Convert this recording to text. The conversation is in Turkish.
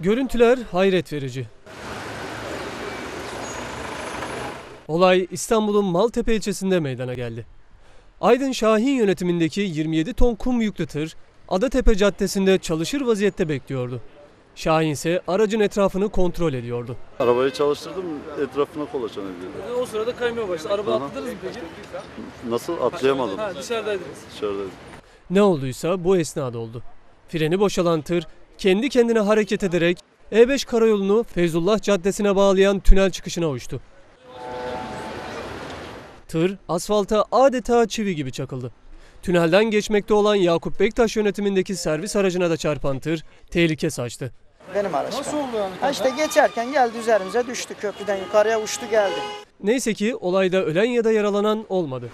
Görüntüler hayret verici. Olay İstanbul'un Maltepe ilçesinde meydana geldi. Aydın Şahin yönetimindeki 27 ton kum yüklü tır Adatepe Caddesi'nde çalışır vaziyette bekliyordu. Şahin ise aracın etrafını kontrol ediyordu. Arabayı çalıştırdım, etrafına kolaçan ediyordu. O sırada kaymaya başladı. Araba Aha. atladınız mı peki? Nasıl? Atlayamadım. Ha dışarıdaydınız. Dışarıdaydım. Ne olduysa bu esnada oldu. Freni boşalan tır kendi kendine hareket ederek E5 karayolunu Feyzullah Caddesi'ne bağlayan tünel çıkışına uçtu. Tır asfalta adeta çivi gibi çakıldı. Tünelden geçmekte olan Yakup Bektaş yönetimindeki servis aracına da çarpan tır tehlike saçtı. Benim araç. Nasıl oldu yani? Ha işte geçerken geldi üzerimize düştü köprüden yukarıya uçtu geldi. Neyse ki olayda ölen ya da yaralanan olmadı.